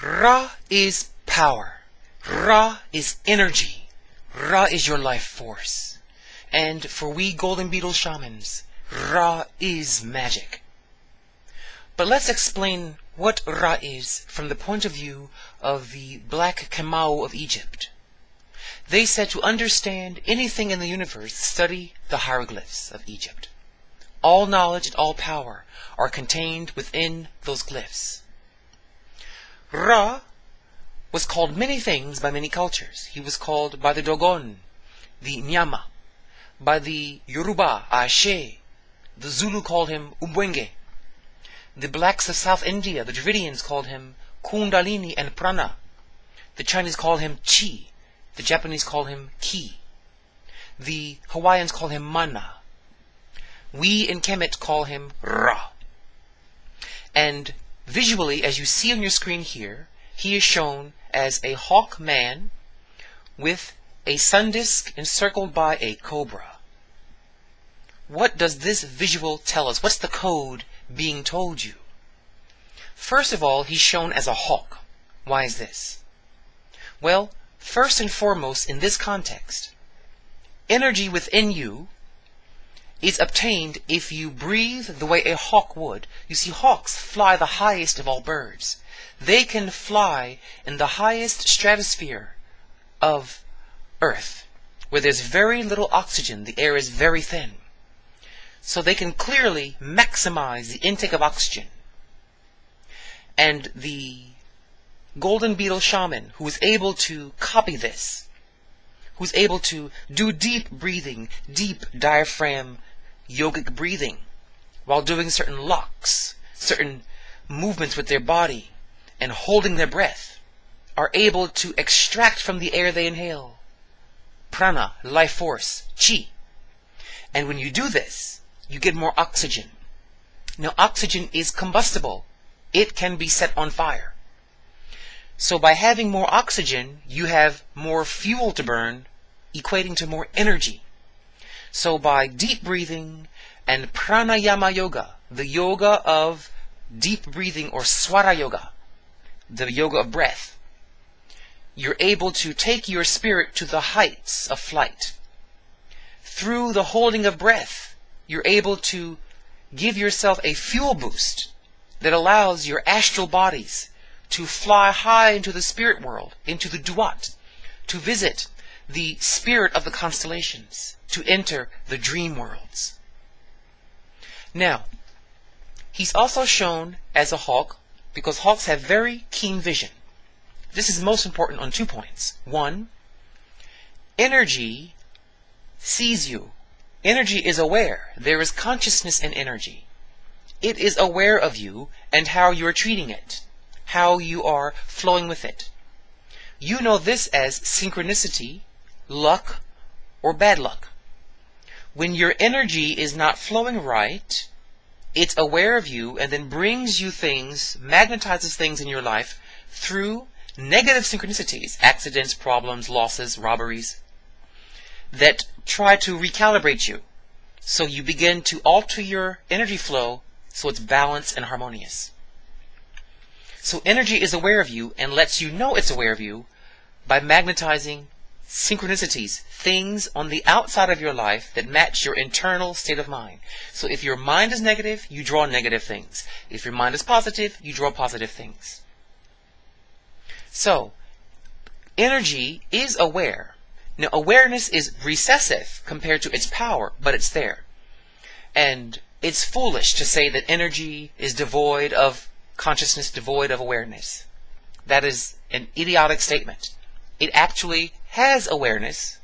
Ra is power. Ra is energy. Ra is your life force. And for we Golden Beetle shamans, Ra is magic. But let's explain what Ra is from the point of view of the black Kamau of Egypt. They said to understand anything in the universe, study the hieroglyphs of Egypt. All knowledge and all power are contained within those glyphs. Ra was called many things by many cultures. He was called by the Dogon, the Nyama, by the Yoruba, Ashe. The Zulu called him Ubwenge. The blacks of South India, the Dravidians, called him Kundalini and Prana. The Chinese called him Chi. The Japanese call him Ki. The Hawaiians call him Mana. We in Kemet call him Ra. And visually, as you see on your screen here, he is shown as a hawk man with a sun disk encircled by a cobra. What does this visual tell us? What's the code being told you? First of all, he's shown as a hawk. Why is this? Well, First and foremost, in this context, energy within you is obtained if you breathe the way a hawk would. You see, hawks fly the highest of all birds. They can fly in the highest stratosphere of Earth, where there's very little oxygen, the air is very thin. So they can clearly maximize the intake of oxygen. And the golden beetle shaman who is able to copy this, who's able to do deep breathing, deep diaphragm yogic breathing, while doing certain locks, certain movements with their body, and holding their breath, are able to extract from the air they inhale prana, life force, chi. And when you do this, you get more oxygen. Now, oxygen is combustible. It can be set on fire. So by having more oxygen, you have more fuel to burn, equating to more energy. So by deep breathing and pranayama yoga, the yoga of deep breathing or swara yoga, the yoga of breath, you're able to take your spirit to the heights of flight. Through the holding of breath, you're able to give yourself a fuel boost that allows your astral bodies to fly high into the spirit world, into the duat, to visit the spirit of the constellations, to enter the dream worlds. Now, he's also shown as a hawk because hawks have very keen vision. This is most important on two points. One, energy sees you. Energy is aware. There is consciousness in energy. It is aware of you and how you are treating it how you are flowing with it. You know this as synchronicity, luck, or bad luck. When your energy is not flowing right, it's aware of you and then brings you things, magnetizes things in your life through negative synchronicities, accidents, problems, losses, robberies, that try to recalibrate you. So you begin to alter your energy flow so it's balanced and harmonious. So energy is aware of you and lets you know it's aware of you by magnetizing synchronicities, things on the outside of your life that match your internal state of mind. So if your mind is negative, you draw negative things. If your mind is positive, you draw positive things. So, energy is aware. Now, awareness is recessive compared to its power, but it's there. And it's foolish to say that energy is devoid of consciousness devoid of awareness. That is an idiotic statement. It actually has awareness.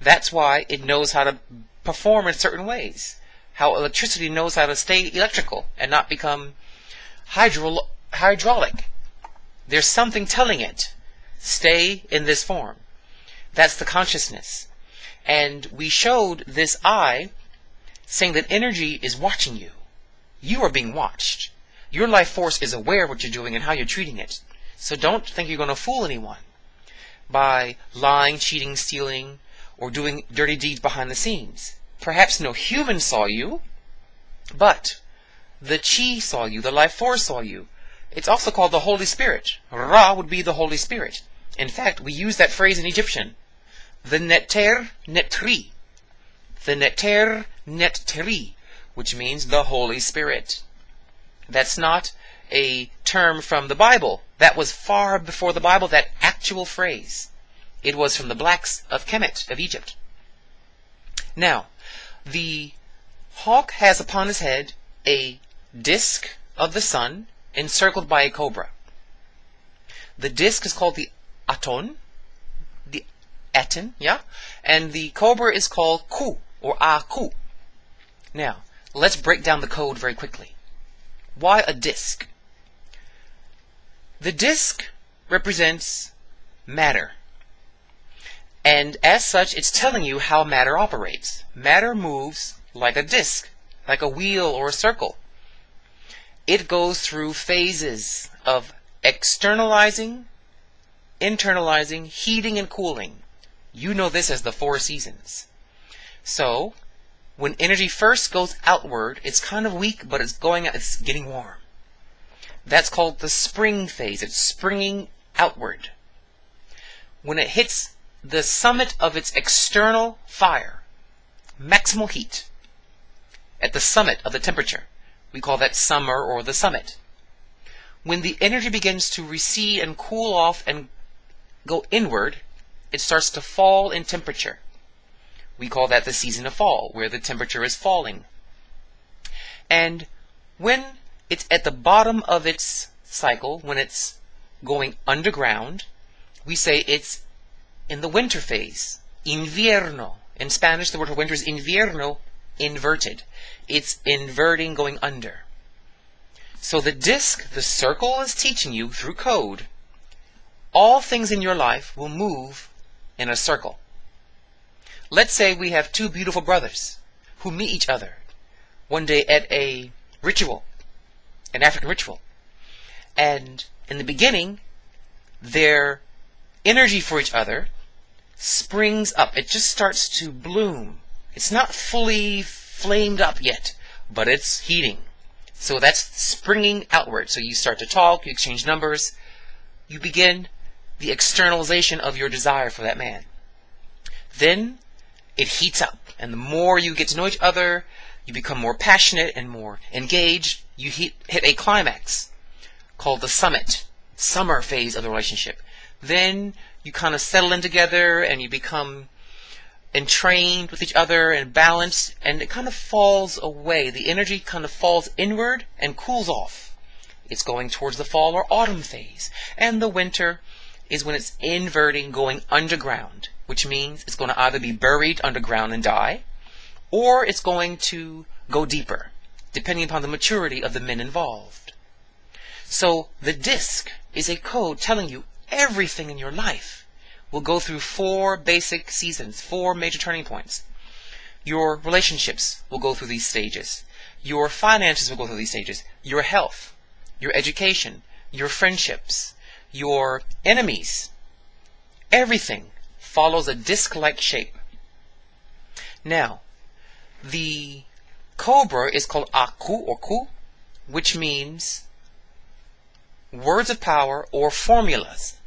That's why it knows how to perform in certain ways. How electricity knows how to stay electrical and not become hydro- hydraulic. There's something telling it, stay in this form. That's the consciousness. And we showed this eye saying that energy is watching you. You are being watched. Your life force is aware of what you're doing and how you're treating it. So don't think you're going to fool anyone by lying, cheating, stealing, or doing dirty deeds behind the scenes. Perhaps no human saw you, but the chi saw you, the life force saw you. It's also called the Holy Spirit. Ra would be the Holy Spirit. In fact, we use that phrase in Egyptian. The Neter Netri. The Neter Netri, which means the Holy Spirit. That's not a term from the Bible. That was far before the Bible, that actual phrase. It was from the blacks of Kemet, of Egypt. Now, the hawk has upon his head a disk of the sun encircled by a cobra. The disk is called the aton, the aton, yeah? And the cobra is called ku, or aku. Now, let's break down the code very quickly. Why a disk? The disk represents matter. And as such, it's telling you how matter operates. Matter moves like a disk, like a wheel or a circle. It goes through phases of externalizing, internalizing, heating, and cooling. You know this as the four seasons. So, when energy first goes outward, it's kind of weak, but it's going, it's getting warm. That's called the spring phase. It's springing outward. When it hits the summit of its external fire, maximal heat, at the summit of the temperature, we call that summer or the summit. When the energy begins to recede and cool off and go inward, it starts to fall in temperature. We call that the season of fall, where the temperature is falling. And when it's at the bottom of its cycle, when it's going underground, we say it's in the winter phase, invierno. In Spanish, the word for winter is invierno, inverted. It's inverting going under. So the disk, the circle is teaching you through code, all things in your life will move in a circle. Let's say we have two beautiful brothers who meet each other one day at a ritual an African ritual. And in the beginning, their energy for each other springs up. It just starts to bloom. It's not fully flamed up yet, but it's heating. So that's springing outward. So you start to talk, you exchange numbers, you begin the externalization of your desire for that man. Then it heats up, and the more you get to know each other, you become more passionate and more engaged, you hit, hit a climax called the summit, summer phase of the relationship. Then you kind of settle in together and you become entrained with each other and balanced, and it kind of falls away. The energy kind of falls inward and cools off. It's going towards the fall or autumn phase. And the winter is when it's inverting, going underground, which means it's going to either be buried underground and die, or it's going to go deeper depending upon the maturity of the men involved. So the disc is a code telling you everything in your life will go through four basic seasons, four major turning points. Your relationships will go through these stages. Your finances will go through these stages. Your health, your education, your friendships, your enemies. Everything follows a disc-like shape. Now, the Cobra is called Aku or Ku, which means words of power or formulas.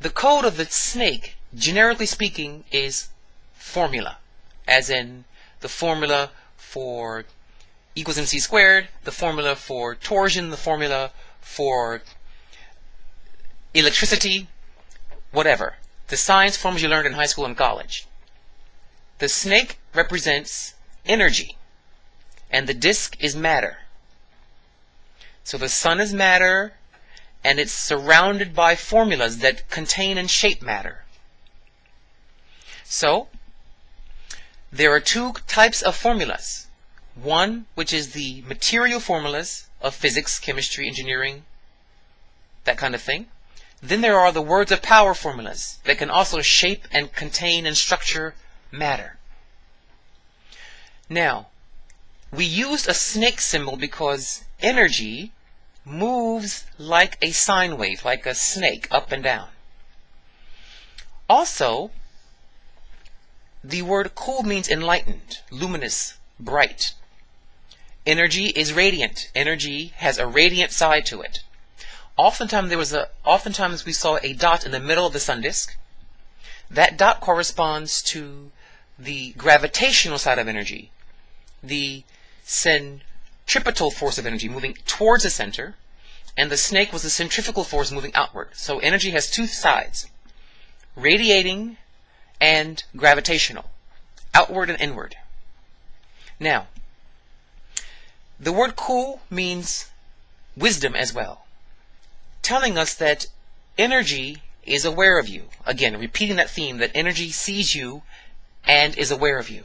The code of the snake, generically speaking, is formula, as in the formula for equals mc squared, the formula for torsion, the formula for electricity, whatever. The science forms you learned in high school and college. The snake represents energy and the disk is matter. So the sun is matter, and it's surrounded by formulas that contain and shape matter. So, there are two types of formulas. One, which is the material formulas of physics, chemistry, engineering, that kind of thing. Then there are the words of power formulas that can also shape and contain and structure matter. Now, we used a snake symbol because energy moves like a sine wave, like a snake, up and down. Also, the word cool means enlightened, luminous, bright. Energy is radiant. Energy has a radiant side to it. Oftentimes there was a oftentimes we saw a dot in the middle of the sun disk. That dot corresponds to the gravitational side of energy, the centripetal force of energy moving towards the center, and the snake was the centrifugal force moving outward. So energy has two sides, radiating and gravitational, outward and inward. Now, the word ku means wisdom as well, telling us that energy is aware of you. Again, repeating that theme that energy sees you and is aware of you.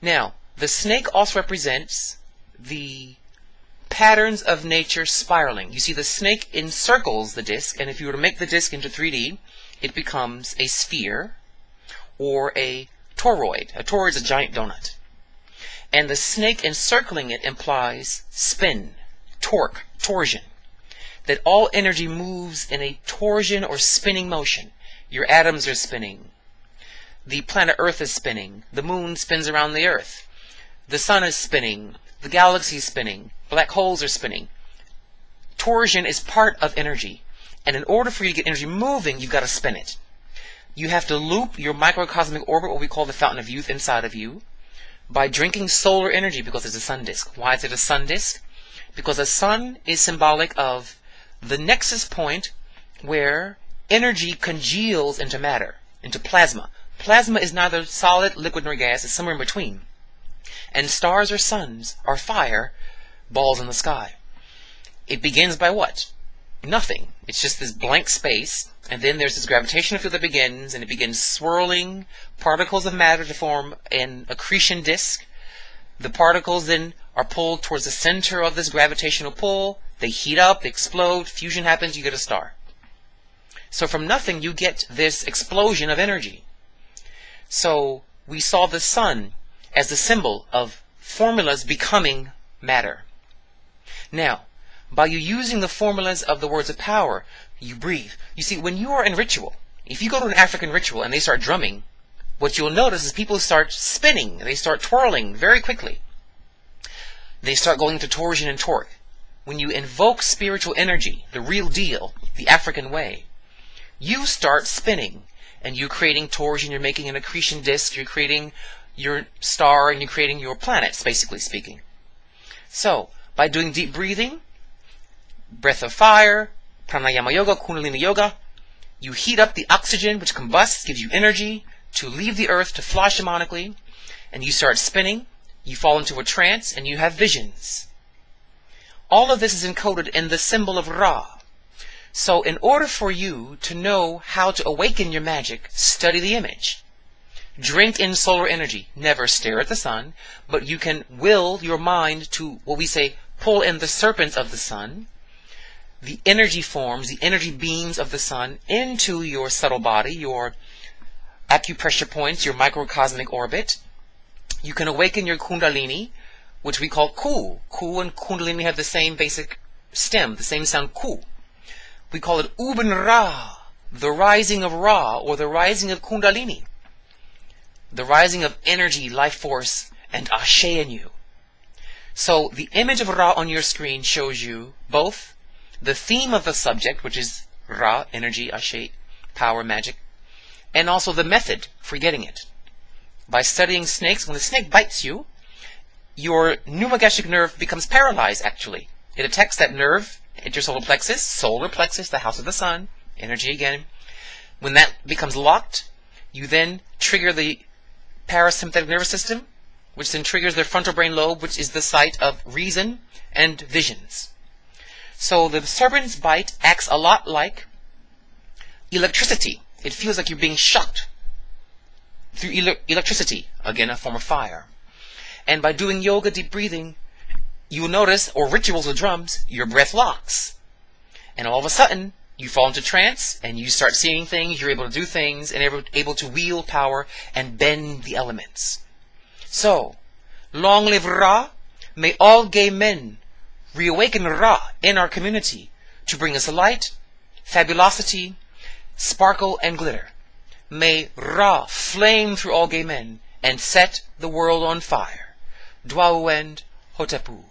Now, the snake also represents the patterns of nature spiraling. You see, the snake encircles the disk, and if you were to make the disk into 3D, it becomes a sphere or a toroid. A toroid is a giant donut. And the snake encircling it implies spin, torque, torsion. That all energy moves in a torsion or spinning motion. Your atoms are spinning. The planet Earth is spinning. The moon spins around the Earth. The sun is spinning. The galaxy is spinning. Black holes are spinning. Torsion is part of energy. And in order for you to get energy moving, you've got to spin it. You have to loop your microcosmic orbit, what we call the fountain of youth, inside of you by drinking solar energy because it's a sun disk. Why is it a sun disk? Because a sun is symbolic of the nexus point where energy congeals into matter, into plasma. Plasma is neither solid, liquid, nor gas, it's somewhere in between. And stars or suns are fire balls in the sky. It begins by what? Nothing. It's just this blank space, and then there's this gravitational field that begins, and it begins swirling particles of matter to form an accretion disk. The particles then are pulled towards the center of this gravitational pull. They heat up, they explode, fusion happens, you get a star. So from nothing, you get this explosion of energy. So we saw the sun as the symbol of formulas becoming matter. Now, by you using the formulas of the words of power, you breathe. You see, when you are in ritual, if you go to an African ritual and they start drumming, what you'll notice is people start spinning, they start twirling very quickly. They start going into torsion and torque. When you invoke spiritual energy, the real deal, the African way, you start spinning and you're creating torsion, you're making an accretion disk, you're creating your star and you're creating your planets, basically speaking. So, by doing deep breathing, breath of fire, pranayama yoga, kundalini yoga, you heat up the oxygen which combusts, gives you energy to leave the earth, to fly shamanically, and you start spinning, you fall into a trance, and you have visions. All of this is encoded in the symbol of Ra. So in order for you to know how to awaken your magic, study the image. Drink in solar energy. Never stare at the sun, but you can will your mind to what we say pull in the serpents of the sun, the energy forms, the energy beams of the sun into your subtle body, your acupressure points, your microcosmic orbit. You can awaken your kundalini, which we call ku. Ku and kundalini have the same basic stem, the same sound ku. We call it Uben Ra, the rising of Ra, or the rising of kundalini. The rising of energy, life force, and Ashe in you. So the image of Ra on your screen shows you both the theme of the subject, which is Ra, energy, Ashe, power, magic, and also the method for getting it. By studying snakes, when the snake bites you, your pneumogastric nerve becomes paralyzed, actually. It attacks that nerve at solar plexus, solar plexus, the house of the sun, energy again. When that becomes locked, you then trigger the parasympathetic nervous system, which then triggers the frontal brain lobe, which is the site of reason and visions. So the serpent's bite acts a lot like electricity. It feels like you're being shocked through ele electricity, again a form of fire. And by doing yoga, deep breathing, you notice, or rituals with drums, your breath locks. And all of a sudden, you fall into trance and you start seeing things, you're able to do things, and able to wield power and bend the elements. So, long live Ra. May all gay men reawaken Ra in our community to bring us light, fabulosity, sparkle, and glitter. May Ra flame through all gay men and set the world on fire. Dwauend, Hotepu.